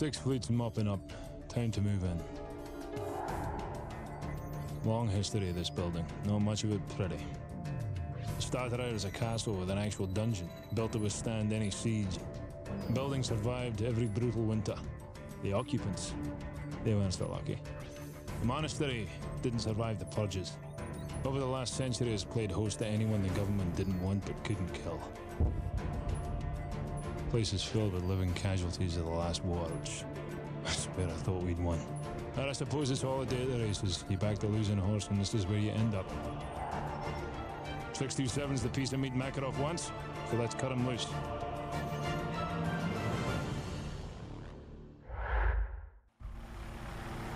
Six fleets mopping up. Time to move in. Long history of this building. Not much of it pretty. It started out as a castle with an actual dungeon, built to withstand any siege. The building survived every brutal winter. The occupants, they weren't so lucky. The monastery didn't survive the purges. Over the last century, has played host to anyone the government didn't want but couldn't kill. Place is filled with living casualties of the last war, which I swear I thought we'd won. And I suppose it's all a day at the races. You back the losing horse, and this is where you end up. 627's the piece of meat Makarov wants, so let's cut him loose.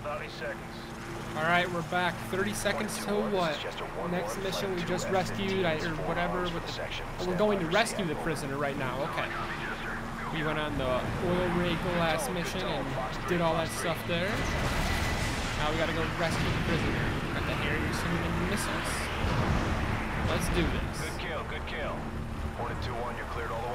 Thirty seconds. All right, we're back. 30 seconds to what? Next mission we just rescued, I, or whatever. With the, oh, we're going to rescue the prisoner right now. Okay. We went on the oil rig last mission and did all that stuff there. Now we gotta go rescue the prisoner. Got the air and missiles. Let's do this. Good kill, good kill. Hornet 2-1, you're cleared all the way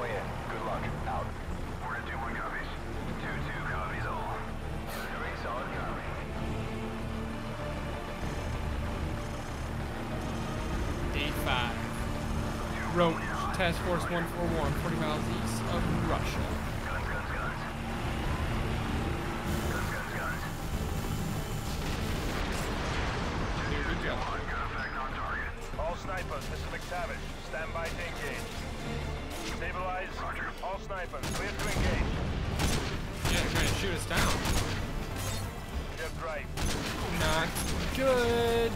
Task Force 141, 40 miles east of Russia. Guns, guns, guns. Guns, guns, guns. Here we go. One, good effect on target. All snipers, this is McTavish. Stand by to engage. Stabilize. Roger. All snipers, clear to engage. Yeah, trying to shoot us down. Shift right. Not good.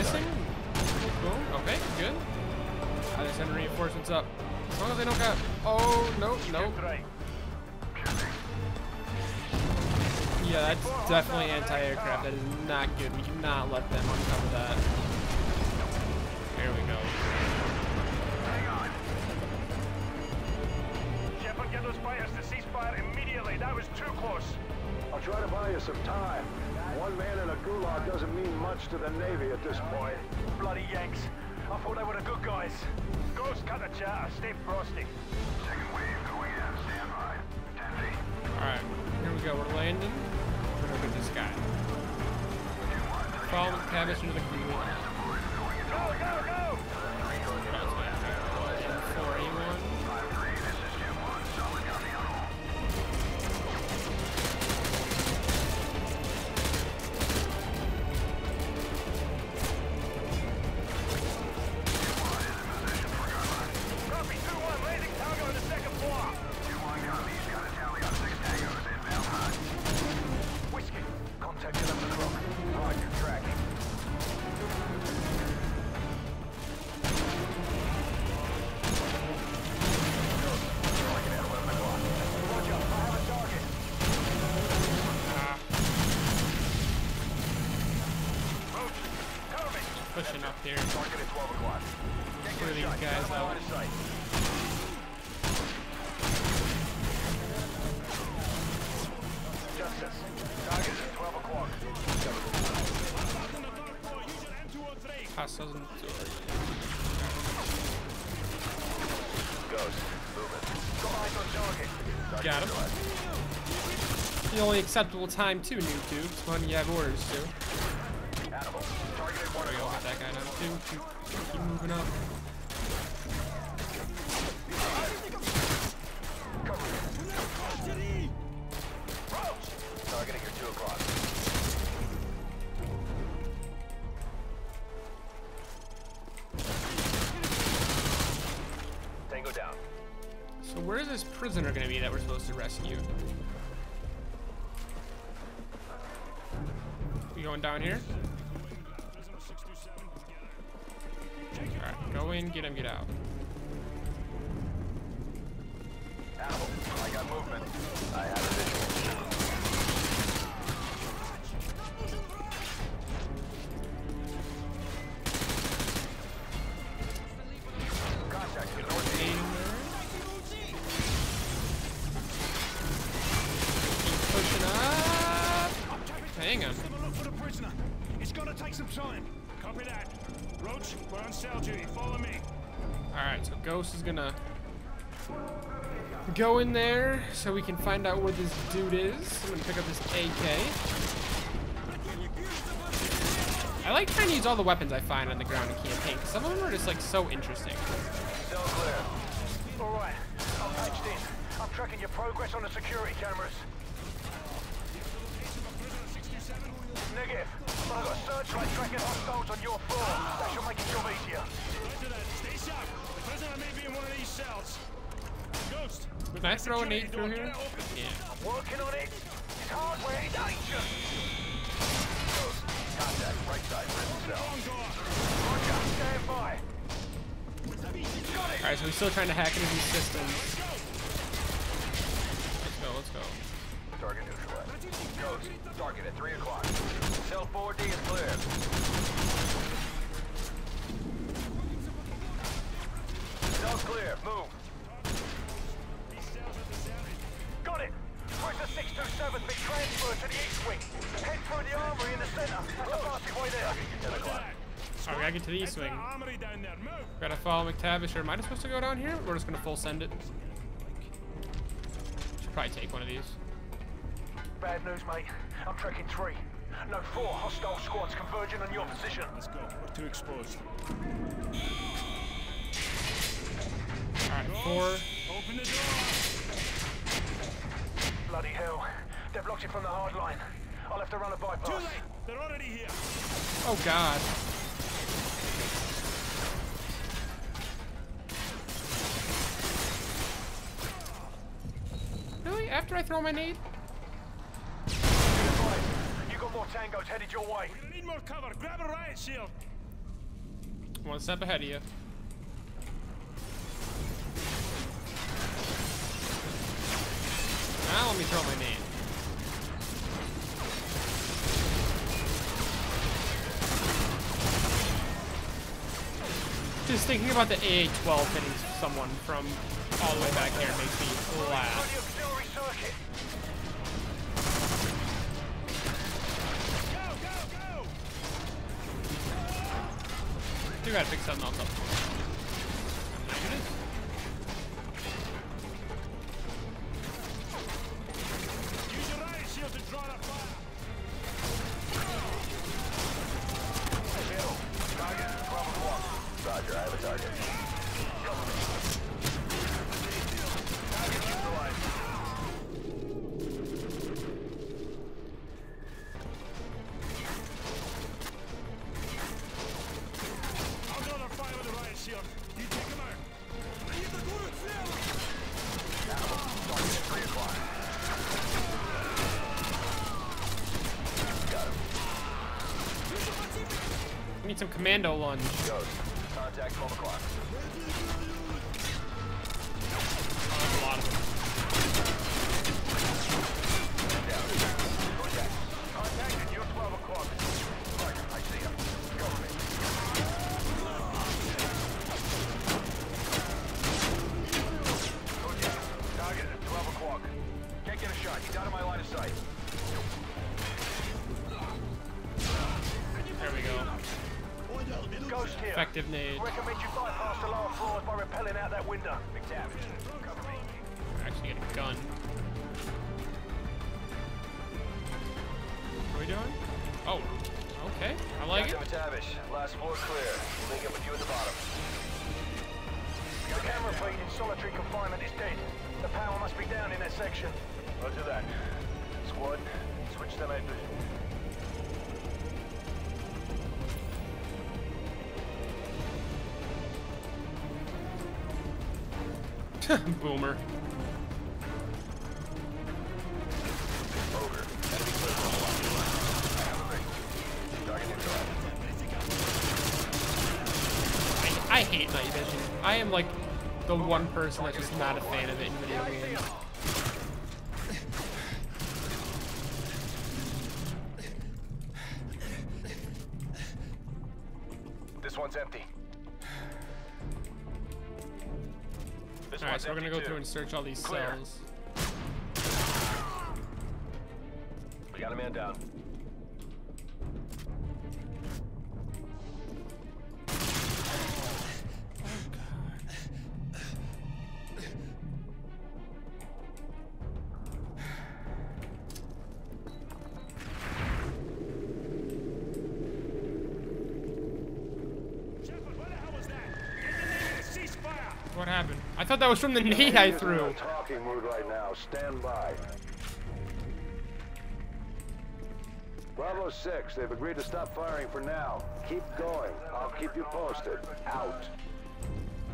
Missing. Boom. Okay, good. I just send reinforcements up. As long as they don't got. Oh, no, no. Yeah, that's definitely anti-aircraft. That is not good. We cannot let them uncover that. There we go. Shepherd, get those fighters to cease fire immediately. That was too close. I'll try to buy you some time. One man in a gulag doesn't mean much to the Navy at this point. Bloody Yanks. I thought they were the good guys. Ghost, cut the chatter. Stay frosty. Second wave going in. Stand by. 10 feet. Alright, here we go. We're landing. We're gonna get this guy. Follow the cabbage into the crew. Go, go, go! Up. Target at 12 o'clock. Get these guys out. of sight. Justice. Target is 12 o'clock. Hostiles in Ghost. Moving. Got him. The only acceptable time too, noob tubes, when you have orders to. Animal. Target at 1 There we go, o'clock. hit that guy down too. Keep, moving up. Targeting your 2 o'clock. Tango down. So where is this prisoner gonna be that we're supposed to rescue? We going down here? Go in, get him, get out. Animal. I got movement. I have a visual. Contact to northeast. Aim there. Keep pushing up. Hang on. Look for the prisoner. It's gonna take some time. Copy that. Roach, we're on cell duty. Follow me. Alright, so Ghost is gonna go in there so we can find out where this dude is. I'm gonna pick up this AK. I like trying to use all the weapons I find on the ground in campaign. 'cause Some of them are just like so interesting. All right, I'm patched in. I'm tracking your progress on the security cameras. Negative. I've got. Can I throw a nade through here? Yeah. I'm working on it. It's hardware in danger. Contact right side prison cell. Roger, stand by. Alright, so we're still trying to hack into these systems. Neutralized. Ghost, target at 3 o'clock. Cell 4D is clear. Cell's clear. Move. Got it. Prisoner 627 been transferred to the east wing. Head through the armory in the center. That's the fastest way there. 10. Alright, we gotta get to the east wing. Armory down there. Move. Gotta follow McTavish, or am I just supposed to go down here? We're just gonna full send it. Should probably take one of these. Bad news, mate. I'm tracking three. No, four hostile squads converging on your position. Let's go. We're too exposed. Alright, four. Open the door. Bloody hell. They've locked it from the hard line. I'll have to run a bypass. Too late. They're already here. Oh god. Really? After I throw my nade? You tangos headed your way. We're gonna need more cover. Grab a riot shield. One step ahead of you. Now let me throw my nade. Just thinking about the AA-12 hitting someone from all the way back there makes me laugh. We gotta pick something else up. Some commando lunge. Contact 12 o'clock. A lot of them. Contact at 12 o'clock. Roger, I see him. Cover target at 12 o'clock. Can't get a shot. He's out of my line of sight. Effective nade. Recommend you bypass the lower floors by rappelling out that window. McTavish, cover me. Actually get a gun. What are we doing? Oh, okay. I like it. McTavish, last floor clear. We'll link up with you at the bottom. The camera feed in solitary confinement is dead. The power must be down in that section. Roger that. Squad, switch to night vision. Boomer. Over. Enemy clear from the I have a break. Target neutralized. I, I hate night vision. I am like the one person that's just not a fan of it in video games. This one's empty. Alright, so we're gonna go through and search all these Clear. cells. We got a man down. Thought that was from the nade I threw. talking mood right now. Stand by. Bravo 6, they've agreed to stop firing for now. Keep going. I'll keep you posted. Out.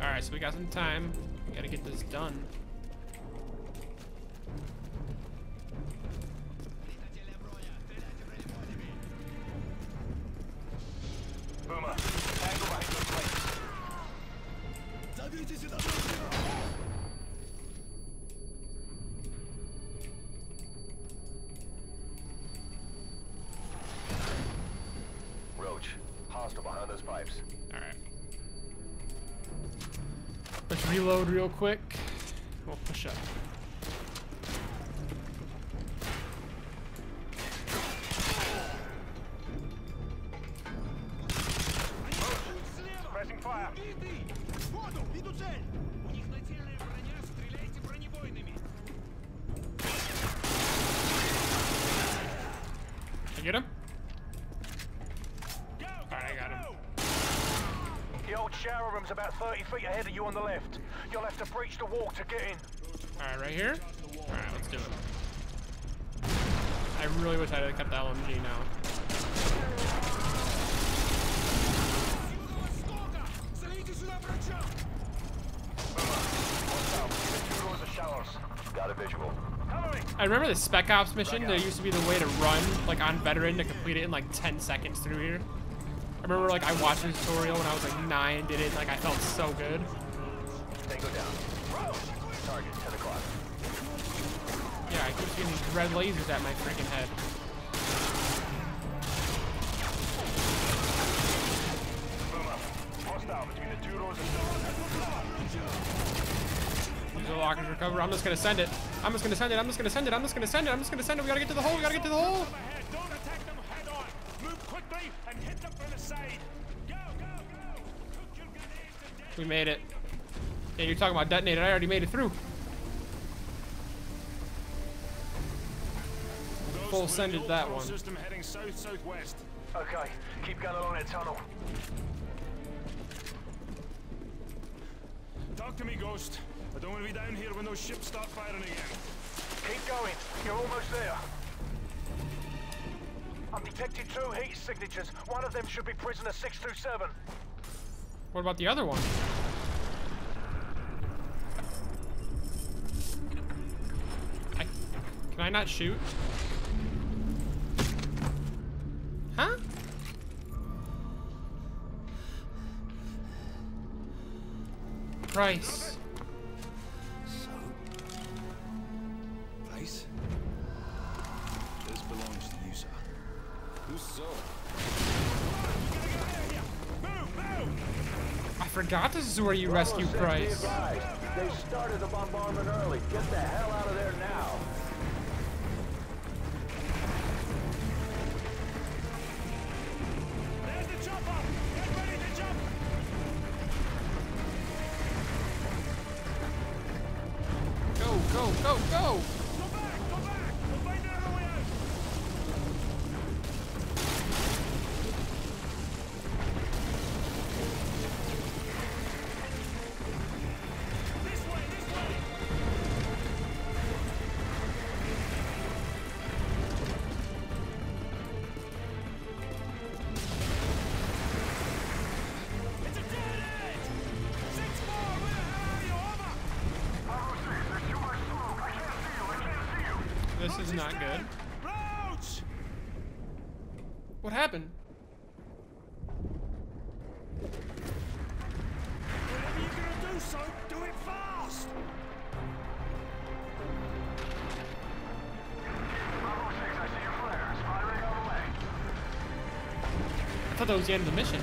All right, so we got some time. We gotta get this done. Let's reload real quick. We'll push up. old shower room's about 30 feet ahead of you on the left. You'll have to breach the wall to get in. Alright, right here? Alright, let's do it. I really wish I had kept the LMG now. I remember the Spec Ops mission. There used to be the way to run, like on veteran, to complete it in like 10 seconds through here. I remember like I watched the tutorial when I was like nine, did it, and like I felt so good. Tango down. Target, 10 o'clock. Yeah, I keep these red lasers at my freaking head. Between the two doors of These are lockers recover. I'm just gonna send it. I'm just gonna send it. I'm just gonna send it. I'm just gonna send it. I'm just gonna send it. We gotta get to the hole. We gotta get to the hole. Don't attack them head on! Move quickly and hit We made it. Yeah, you're talking about detonated. I already made it through. Full Ghost, sended that one. System heading south-southwest. Okay, keep going along that tunnel. Talk to me, Ghost. I don't want to be down here when those ships start firing again. Keep going. You're almost there. I've detected two heat signatures. One of them should be prisoner 627. What about the other one? I, can I not shoot? Huh? Price. Forgot this is where you rescue Bravo 6, be Price. They started the bombardment early. Get the hell out of there now. Is not good. Roach! What happened? Whatever you're gonna do, so do it fast! I thought that was the end of the mission.